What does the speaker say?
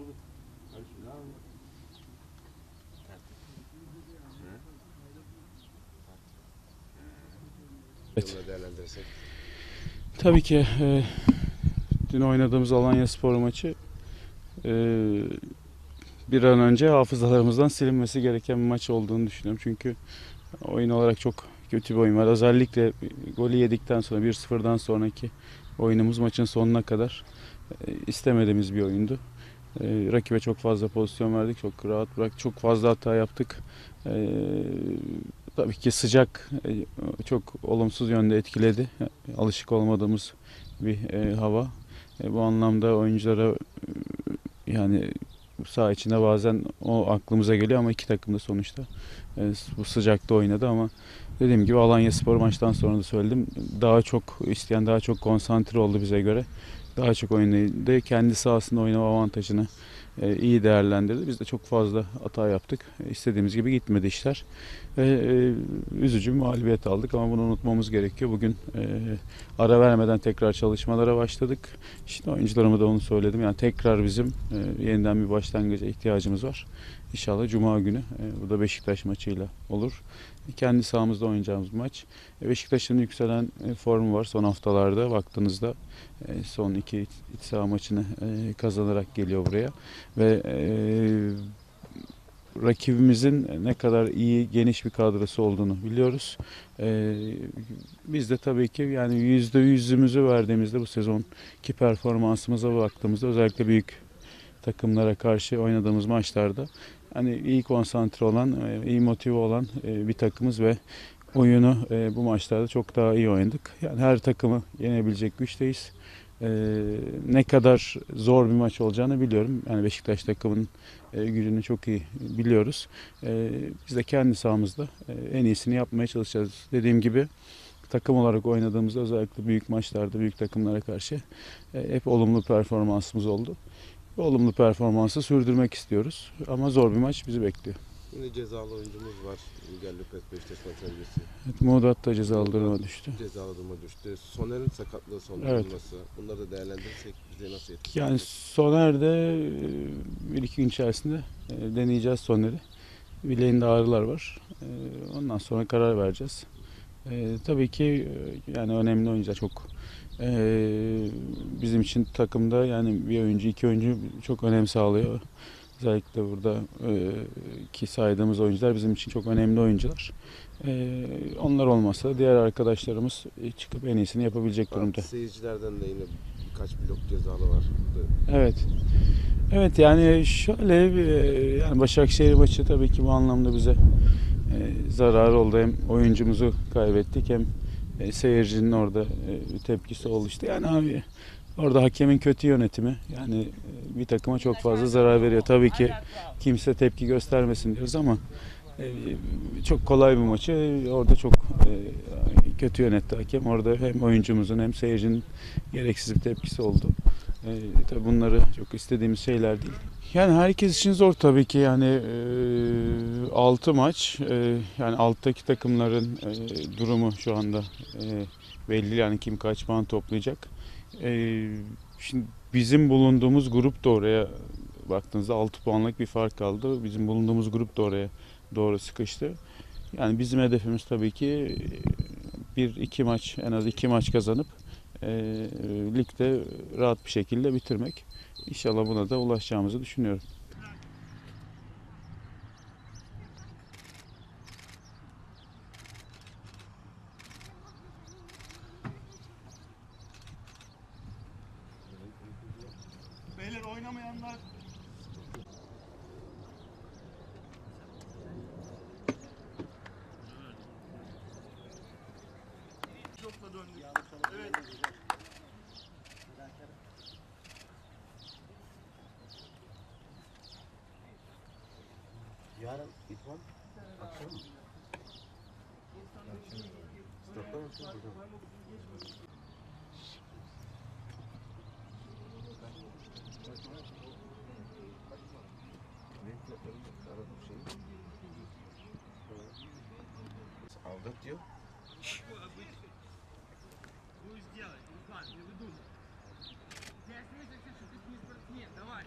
Bulduk. Hadi şimdi ne yapalım? Evet. Tabii ki e, dün oynadığımız Alanya Spor maçı e, bir an önce hafızalarımızdan silinmesi gereken bir maç olduğunu düşünüyorum. Çünkü oyun olarak çok kötü bir oyun var. Özellikle golü yedikten sonra 1-0'dan sonraki oyunumuz maçın sonuna kadar e, istemediğimiz bir oyundu. E, rakibe çok fazla pozisyon verdik. Çok rahat bırak. Çok fazla hata yaptık. E, tabii ki sıcak e, çok olumsuz yönde etkiledi. Alışık olmadığımız bir e, hava. E, bu anlamda oyunculara e, yani saha içinde bazen o aklımıza geliyor ama iki takım da sonuçta e, bu sıcakta oynadı ama dediğim gibi Alanya Spor maçtan sonra da söyledim. Daha çok isteyen, daha çok konsantre oldu bize göre. Daha çok oynadı. Kendi sahasında oynama avantajını e, iyi değerlendirdi. Biz de çok fazla hata yaptık. E, İstediğimiz gibi gitmedi işler. E, üzücü bir mağlubiyet aldık ama bunu unutmamız gerekiyor. Bugün ara vermeden tekrar çalışmalara başladık. İşte oyuncularıma da onu söyledim. Yani tekrar bizim yeniden bir başlangıca ihtiyacımız var. İnşallah Cuma günü bu da Beşiktaş maçıyla olur. Kendi sahamızda oynayacağımız maç. E, Beşiktaş'ın yükselen e, formu var son haftalarda baktığınızda e, son iki iç saha maçını kazanarak geliyor buraya ve rakibimizin ne kadar iyi geniş bir kadrosu olduğunu biliyoruz. E, biz de tabii ki yani yüzde yüzümüzü verdiğimizde bu sezonki performansımıza baktığımızda özellikle büyük takımlara karşı oynadığımız maçlarda hani iyi konsantre olan, e, iyi motive olan e, bir takımız ve oyunu e, bu maçlarda çok daha iyi oynadık. Yani her takımı yenebilecek güçteyiz. Ne kadar zor bir maç olacağını biliyorum. Yani Beşiktaş takımının gücünü çok iyi biliyoruz. Biz de kendi sahamızda en iyisini yapmaya çalışacağız. Dediğim gibi takım olarak oynadığımızda özellikle büyük maçlarda büyük takımlara karşı hep olumlu performansımız oldu. Olumlu performansı sürdürmek istiyoruz. Ama zor bir maç bizi bekliyor. Yine cezalı oyuncumuz var. Miguel Lopez Beşiktaş maç öncesi. Evet, Muğdat da cezalı duruma düştü. Cezalı duruma düştü. Soner'in sakatlığı son Evet. durması. Bunları da değerlendirirsek bize nasıl etkileyecek? Yani Soner'de e, bir iki gün içerisinde e, deneyeceğiz Soner'i. Bileğinde ağrılar var. E, Ondan sonra karar vereceğiz. Tabii ki yani önemli oyuncular çok e, bizim için takımda yani bir oyuncu iki oyuncu çok önem sağlıyor. Özellikle burada e, ki saydığımız oyuncular bizim için çok önemli oyuncular. E, onlar olmasa diğer arkadaşlarımız e, çıkıp en iyisini yapabilecek durumda. Seyircilerden de yine birkaç blok cezalı var. Evet. Evet yani şöyle bir, e, yani Başakşehir maçı tabii ki bu anlamda bize e, zararı oldu. Hem oyuncumuzu kaybettik hem e, seyircinin orada e, tepkisi oluştu. Yani abi orada hakemin kötü yönetimi yani e, bir takıma çok fazla zarar veriyor. Tabii ki kimse tepki göstermesin diyoruz ama e, çok kolay bir maçı orada çok e, kötü yönetti hakem. Orada hem oyuncumuzun hem seyircinin gereksiz bir tepkisi oldu. E, tabii bunları çok istediğimiz şeyler değil. Yani herkes için zor tabii ki yani 6 maç e, yani alttaki takımların e, durumu şu anda e, belli yani kim kaç puan toplayacak. E, şimdi bizim bulunduğumuz grup da oraya baktığınızda 6 puanlık bir fark kaldı. Bizim bulunduğumuz grup da oraya doğru sıkıştı. Yani bizim hedefimiz tabii ki bir iki maç en az iki maç kazanıp e, ligde rahat bir şekilde bitirmek. İnşallah buna da ulaşacağımızı düşünüyorum. Beyler oynamayanlar döndük. Evet. Yarın İtman akşam mı? Stokta mısın? Burada. Aldık diyor. будешь делать? Руслан, не выдумывай. Я смысл, что ты не спортсмен, давай.